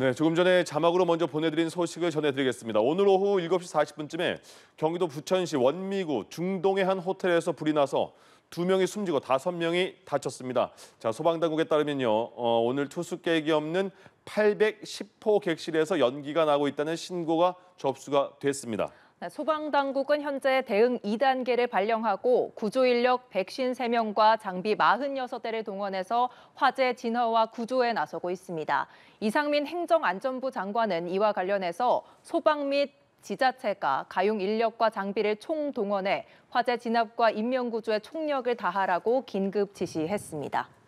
네, 조금 전에 자막으로 먼저 보내드린 소식을 전해드리겠습니다. 오늘 오후 7시 40분쯤에 경기도 부천시 원미구 중동의 한 호텔에서 불이 나서 두 명이 숨지고 다섯 명이 다쳤습니다. 자, 소방당국에 따르면요, 어, 오늘 투숙객이 없는 810호 객실에서 연기가 나고 있다는 신고가 접수가 됐습니다. 네, 소방당국은 현재 대응 2단계를 발령하고 구조 인력 153명과 장비 46대를 동원해서 화재 진화와 구조에 나서고 있습니다. 이상민 행정안전부 장관은 이와 관련해서 소방 및 지자체가 가용 인력과 장비를 총동원해 화재 진압과 인명구조에 총력을 다하라고 긴급 지시했습니다.